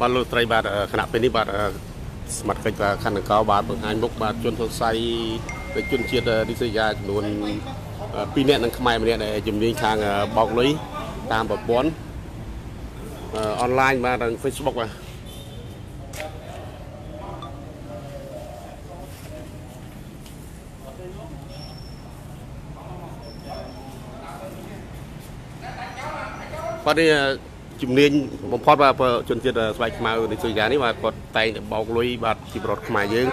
បាទលោកត្រីបាទគណៈពេលនេះបាទសមាជិកខណ្ឌនគរបាទបង្ហាញមុខបាទជនសង្ស័យប្រជាជនជាតិនិសយាចំនួន2នាក់និងខ្មែរម្នាក់ដែលជំនាញខាងបោកលុយតាមប្រព័ន្ធអនឡាញបាទនិង Facebook បាទបាទនេះ ជំនាញបំផុតបាទជនជាតិស្បែកខ្មៅនៃសុយានេះបាទគាត់តែងតែបោកលុយបាទជីវរដ្ឋខ្មែរយើង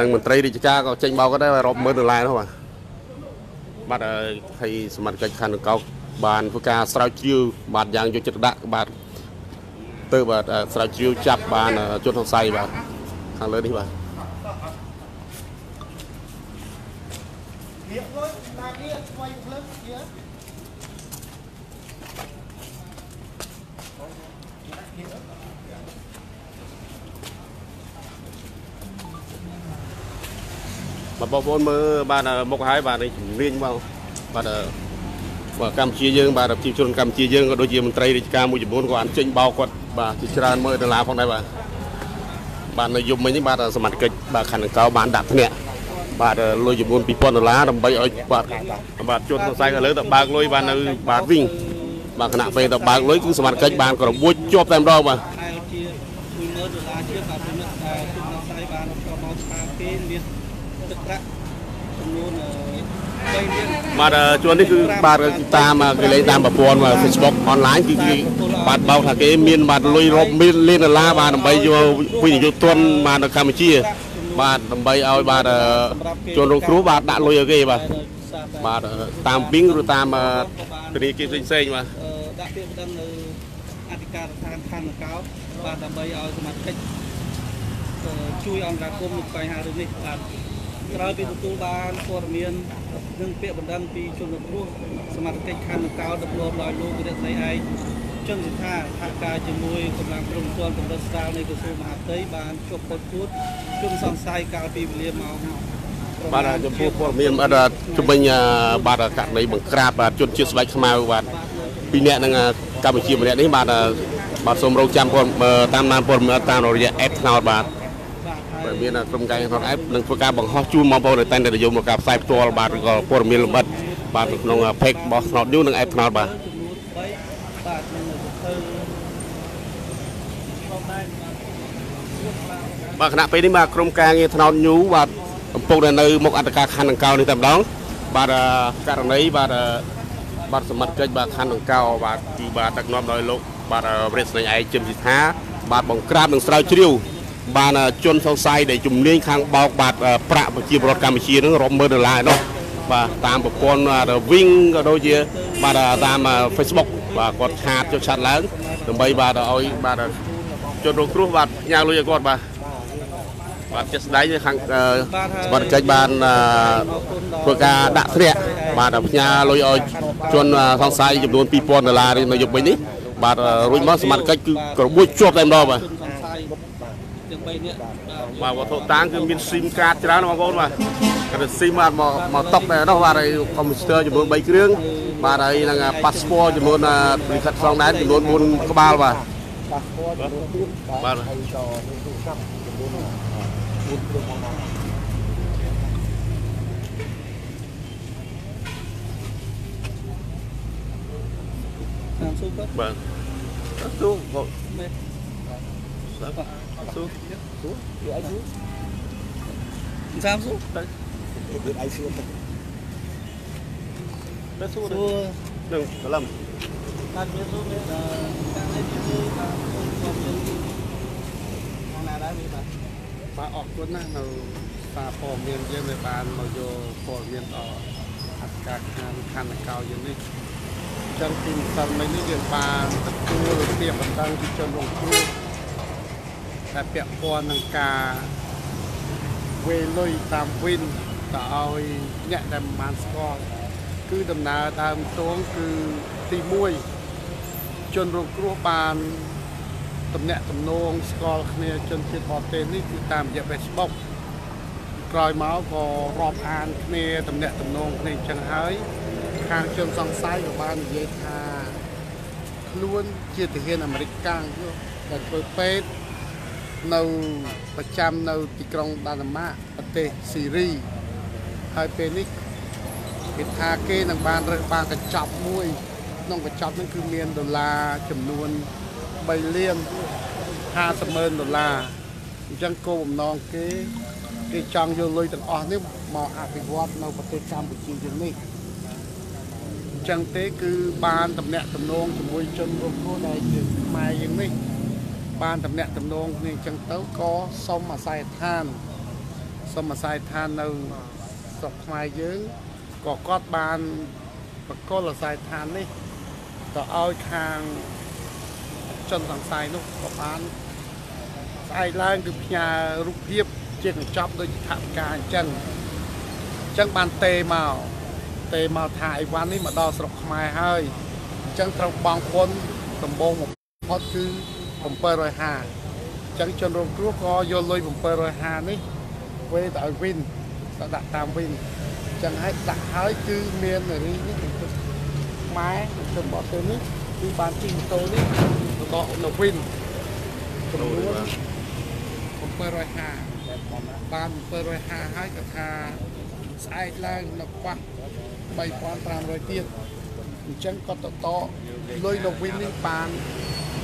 និងមន្ត្រីរាជការក៏ចេញបោកក៏ដែររាប់ម៉ឺនដុល្លារនោះបាទបាទហើយសមាជិកខណ្ឌនគរបានធ្វើការស្រាវជ្រាវបាទយ៉ាងយកចិត្តដាក់បាទទៅបាទស្រាវជ្រាវចាប់បានជនសង្ស័យបាទខាងលើនេះបាទនេះលុយដាក់នេះស្វ័យភ្លឹងជា បាទបងប្អូនមើលបាទមុខហើយបាទនេះជំនាញមកបាទបាទកម្ពុជាយើងបាទប្រជាជនកម្ពុជាយើងក៏ដូចជាមន្ត្រីរាជការមួយចំនួនក៏បានចេញបោកគាត់បាទជាច្រើនមើលដុល្លារផងដែរបាទបាទនៅយប់មិញនេះបាទសមាជិកបាទខណ្ឌនគរបានដាក់ធ្នាក់បាទលុយចំនួន2000ដុល្លារដើម្បីឲ្យបាទបាទជនសង្ស័យឥឡូវទៅបើកលុយបាទនៅបាទវិញបាទគណៈពេលទៅបើកលុយគឺសមាជិកបានក្របួចជាប់តែម្ដងបាទជា10000ដុល្លារជាបាទពលរដ្ឋដែលជនសង្ស័យបានប្រមូលស្មារតីមាន ទឹកប្រាក់ចំនួនបាទជួននេះគឺបាទតាមគេលេងតាមប្រព័ន្ធ Facebook online គឺគេបាទបោកថាគេមានបាទលុយរាប់មានលានដុល្លារបាទដើម្បីយកវិនិយោគទុនបាទនៅកម្ពុជា បាទដើម្បីឲ្យបាទជនរងគ្រោះបាទដាក់លុយឲ្យគេបាទបាទតាមពីងឬតាមធនាគារផ្សេងៗបាទដាក់ពាក្យបណ្ដឹងនៅអធិការដ្ឋានខណ្ឌនគរបាទដើម្បីឲ្យសមាជិកជួយអន្តរាគមន៍នឹងបញ្ហារឿងនេះបាទ ក្រោយពីទទួលបានព័ត៌មាននិងពាក្យបណ្ដឹងពីជនរងគ្រោះសមាជិកខណ្ឌនគរដឹកនាំដោយលោកវិរិទ្ធស្រីឯកជនសិដ្ឋាសហការជាមួយកម្លាំងព្រំទាត់កម្រិតស្រាលនៃក្រសួងមហាផ្ទៃបានជួបពុតពួតជនសង្ស័យកាលពីវេលាម៉ោងបាទចំពោះព័ត៌មានបាទជំនាញបាទករណីបង្ក្រាបបាទជនជាតិស្បែកខ្មៅបាទពីរនាក់នឹងកម្ពុជាម្នាក់នេះបាទបាទសូមរងចាំតាមតាមព័ត៌មានតាមរយៈ app ថ្នោតបាទ មានក្រុមការងាររដ្ឋអែបនឹងធ្វើការបង្ហោះជូនបងប្អូនដែលតែងតែនិយមមកការផ្សាយផ្ទាល់បាទឬក៏ព័ត៌មានលម្អិតបាទក្នុង page របស់ថ្នោត News និង app ថ្នោតបាទបាទនឹងទៅបាទគណៈពេលនេះបាទក្រុមការងារថ្នោតញូបាទកំពុងតែនៅមុខអត្តការខណ្ឌដង្កោនេះតែម្ដងបាទករណីបាទបាទសមត្ថកិច្ចបាទខណ្ឌដង្កោបាទគឺបាទដឹកនាំដោយលោកបាទព្រះស្នេហ៍ឯកជឹមស៊ីថាបាទបង្ក្រាបនិងស្រាវជ្រាវ បានជនសង្ស័យដែលជំនាញខាងបោកបាទប្រាក់ប្រជាពលរដ្ឋកម្ពុជានឹងរាប់ម៉ឺនដុល្លារនោះបាទតាមប្រព័ន្ធវិញក៏ដូចជាបាទតាម Facebook បាទគាត់ឆាតចុះឆាតឡើងដើម្បីបាទឲ្យបាទជនរងគ្រោះបាទផ្ញើលុយឲ្យគាត់បាទបាទជាស្ដេចខាងសមត្ថកិច្ចបានធ្វើការដាក់ធ្រាក់បាទផ្ញើលុយឲ្យជនសង្ស័យចំនួន2000ដុល្លារនៅយប់វិញនេះបាទរួចមកសមត្ថកិច្ចគឺក្របួចជាប់តែម្ដងបាទទាំង 3នាក់បាទវត្ថុតាងគឺមានស៊ីមកាតច្រើនបងប្អូនបាទគាត់ស៊ីមបាទមកមកតុកដែរនោះបាទហើយកុំព្យូទ័រចំនួន3គ្រឿងបាទហើយនឹងប៉ាសពតចំនួនលិខិតឆ្លងដែនចំនួន4ក្បាលបាទប៉ាសពតចំនួន4បាទហើយក៏មានទូរស័ព្ទចំនួន4គ្រឿងផងដែរតាមស៊ូបាទស៊ូបាទស៊ូស៊ូស៊ូវាអីស៊ូសាមស៊ូទៅ វាអីស៊ូទៅទៅស៊ូទៅនឹងកលំតាមវាស៊ូមានតាមនេះគឺតាមស៊ូខ្ញុំយើងខាងណាដែរមានបាទបាទអរគុណណាស់នៅសារព័ត៌មានយើងដែលបានមកយកព័ត៌មានដល់អធិការខាងខណ្ឌកោយើងនេះចឹងពីម្សិលមិញនេះយើងបានទទួលពាក្យបណ្ដឹងពីជនរងគ្រោះ ដែលពាក់ព័ន្ធនឹងការវេលុយតាមវិនទៅឲ្យអ្នកដែលមិនបានស្គាល់គឺដំណើរដើមតងគឺទី1ជនរងគ្រោះបានតំណាក់តំណងស្គាល់គ្នាជនជាតិបរទេសនេះគឺតាមរយៈ Facebook ក្រោយមកក៏រាប់អានគ្នាតំណាក់តំណងគ្នាអញ្ចឹងហើយខាងជនសង្ស័យក៏បាននិយាយថាខ្លួនជាទាហានអាមេរិកកាំងដែលធ្វើពេទ្យ នៅប្រចាំនៅទីក្រុងដាណាម៉ាប្រទេសស៊ីរីហើយពេលនេះគេថាគេនឹងបានរើសបានកញ្ចប់មួយក្នុងកញ្ចប់ហ្នឹងគឺមានដុល្លារចំនួន3លាន50ម៉ឺនដុល្លារអញ្ចឹងគោលបំណងគេគេចង់យកលុយទាំងអស់នេះមកអភិវឌ្ឍនៅប្រទេសកម្ពុជាយើងនេះអញ្ចឹងទេគឺបានតំណាក់តំណងជាមួយជនរងគ្រោះដែលជាខ្មែរយើងនេះ បានតំណាក់តំណងគ្នាអញ្ចឹងទៅក៏សុំអាស័យដ្ឋានសុំអាស័យដ្ឋាននៅស្រុកខ្មែរយើងក៏គាត់បានបកលអាស័យដ្ឋាននេះទៅឲ្យខាងជនសង្ស័យនោះក៏បានស្អែកឡើងគឺផ្ញើរូបភាពជាកញ្ចប់ដូចជាថវិកាអញ្ចឹងអញ្ចឹងបានទេមកទេមកថាអីវ៉ាន់នេះមកដល់ស្រុកខ្មែរហើយអញ្ចឹងត្រូវបងពន្ធដំបងបំផុតគឺ 750អញ្ចឹងជនរងគ្រោះក៏យកលុយ750នេះវេទៅឲ្យវិញទៅដាក់តាមវិញអញ្ចឹងហើយដាក់ហើយគឺមាននារីនេះខ្មែរជនបរទេសនេះគឺបានជិះម៉ូតូនេះទៅដកនៅវិញចំនួន750បាន750ហើយក៏ថាស្អែកឡើងនៅខ្វះ3500ទៀតអញ្ចឹងគាត់ទៅតលុយនៅវិញនេះបាន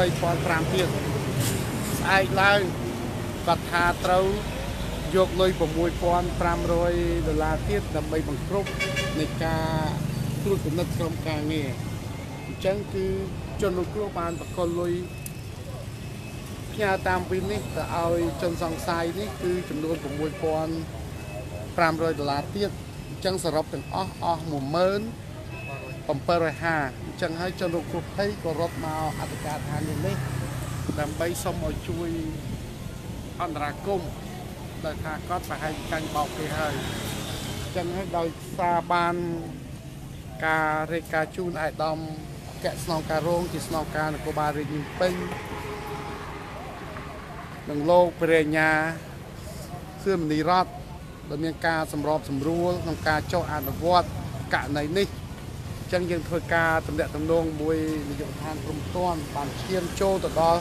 3500ទៀតស្អែកឡើងគាត់ថាត្រូវយកលុយ6500ដុល្លារទៀតដើម្បីបង្គ្រប់នៃការត្រួតពិនិត្យក្រុមការងារអញ្ចឹងគឺជនរងគ្រោះបានបកលលុយផ្ញើតាមវិញនេះទៅឲ្យជនសង្ស័យនេះគឺចំនួន6500ដុល្លារទៀតអញ្ចឹងសរុបទាំងអស់អស់10000 750អញ្ចឹងហើយជនរងគ្រោះភ័យក៏រត់មកអធិការឋានយើងនេះដើម្បីសុំឲ្យជួយអន្តរាគមន៍ដែលថាគាត់ប្រហែលចាញ់បោកគេហើយអញ្ចឹងហើយដោយសារបានការរាយការណ៍ជូនអាយដាមកែស្នងការរងជាស្នងការនគរបាលរាជនីពេញនិងលោកព្រះញ្ញាសឿនមនីរតន៍ដែលមានការសម្របសម្រួលក្នុងការចុះអនុវត្តករណីនេះអញ្ចឹងយើងធ្វើការតំណាក់តំណងមួយនាយកដ្ឋានព្រំទាន់បានឈានចូលទៅដល់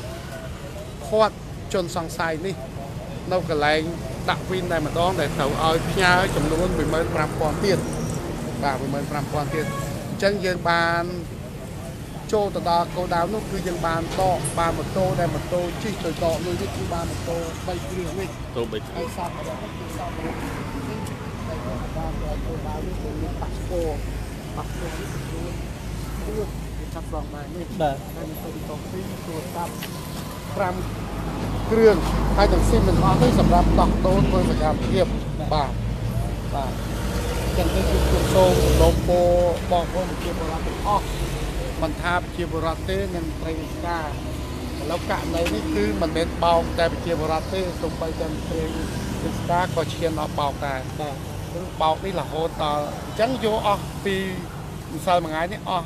ខាត់ជនសង្ស័យនេះ នៅកន្លែងដាក់វីនតែម្ដងដែលត្រូវឲ្យផ្ញើចំនួន15000ទៀតបាទ15000ទៀតអញ្ចឹងយើងបានចូលទៅដល់គោលដៅនោះគឺយើងបានតកបានម៉ូតូដែលម៉ូតូជិះទៅតកលុយនេះគឺបានម៉ូតូ3គ្រឿងនេះទៅបីហើយសពរបស់គឺសពរបស់នេះតែគាត់បានដល់គោលដៅនេះគឺមានប៉ាសពត ប៉ាសពតនេះគឺគ្រឿងគឺចាប់រងដែរនេះបាទហើយមានទូរទស្សន៍ពីរទូរស័ព្ទ5គ្រឿងហើយទាំងស៊ីមទាំងអស់នេះសម្រាប់ដោះដូរធ្វើសកម្មភាពបាទបាទចឹងទៅគឺខ្ញុំសូមសំណូមពរបងប្អូនប្រជាពលរដ្ឋទាំងអស់មិនថាប្រជាពលរដ្ឋទេនិងត្រីវិការឥឡូវករណីនេះគឺមិនមែនបោកតែប្រជាពលរដ្ឋទេសូម្បីតែត្រីវិការក៏ឈានដល់បោកដែរបាទ គឺបោកនេះរហូតដល់អញ្ចឹងយកអស់ពីម្សិលមួយថ្ងៃនេះអស់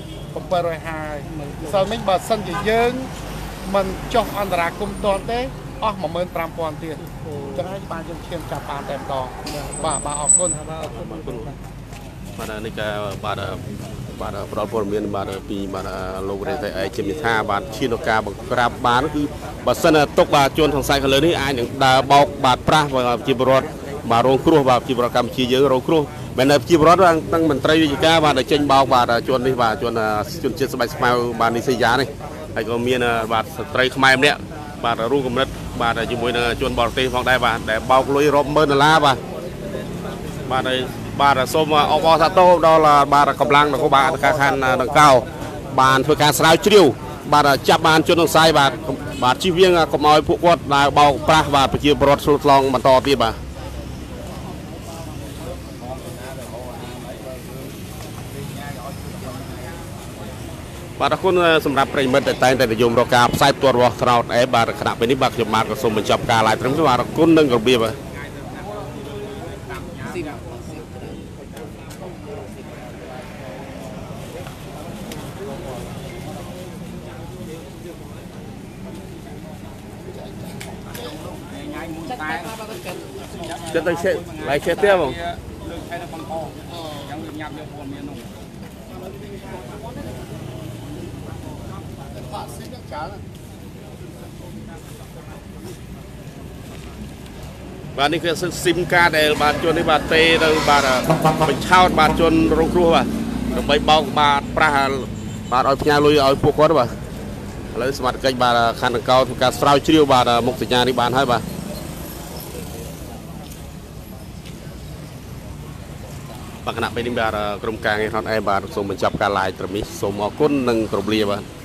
10750ហើយម្សិលមិញបើសិនជាយើងមិនចុះអន្តរាគមន៍តន់ទេអស់15000ទៀតអូអញ្ចឹងហើយបានយើងឈានចាប់បានតែម្ដងបាទបាទអរគុណបាទអរគុណអរគុណបាទនេះក៏បាទបាទផ្ដល់ព័ត៌មានបាទពីបាទលោករេតឯកជាមិថាបាទឈានដល់ការបង្ក្រាបបានគឺបើសិនទុកបាទជួនសង្ស័យខាងលើនេះអាចនឹងដើរបោកបាទប្រាស់បាទជាបរដ្ឋ បាទរងគ្រោះបាទជាបរដ្ឋកម្ពុជាយើងរងគ្រោះមែនតែជាបរដ្ឋទាំងមន្ត្រីរាជការបាទដែលចេញបោកបាទជួននេះបាទជួនជនជាតិស្បែកស្មៅបាទនេះសយានេះហើយក៏មានបាទស្ត្រីខ្មែរម្នាក់បាទរួមគំនិតបាទជាមួយនឹងជនបរទេសផងដែរបាទដែលបោកលុយរាប់ម៉ឺនដុល្លារបាទបាទហើយបាទសូមអបអរសាទរដល់បាទកម្លាំងនគរបាលអធិការខណ្ឌដង្កោបានធ្វើការស្រាវជ្រាវបាទចាប់បានជនសង្ស័យបាទបាទជិះវៀងកុំឲ្យពួកគាត់ដើរបោកប្រាស់បាទប្រជាពលរដ្ឋស្លូតឆ្លងបន្តទៀតបាទ បាទអរគុណសម្រាប់ប្រិយមិត្តដែលតែងតែនិយមរកការផ្សាយផ្ទាល់របស់ត្រោតអេបាទខណៈពេលនេះបាទខ្ញុំបាទក៏សូមបញ្ចប់ការ live ត្រឹមនេះបាទអរគុណនិងរបៀបបាទចិត្តទៅឆេឡៃឆេទៀតបងលើកខែទៅបង្កអញ្ចឹងវាញ៉ាំយកព័ត៌មាននោះ បាទស៊ីនឹងច្រើនបាទនេះគឺស៊ីមកាដែលបាទជននេះបាទទេទៅបាទបញ្ឆោតបាទជនរងគ្រោះបាទដើម្បីបោកបាទប្រាស់បាទឲ្យផ្ញើលុយឲ្យពួកគាត់បាទឥឡូវសមត្ថកិច្ចបាទខណ្ឌដង្កោធ្វើការស្រាវជ្រាវបាទមុខសញ្ញានេះបានហើយបាទបាទគណៈពេលនេះបាទក្រុមការងារថតអេបាទសូមបញ្ចប់ការ live ត្រឹមនេះសូមអរគុណនិងគោរពលាបាទ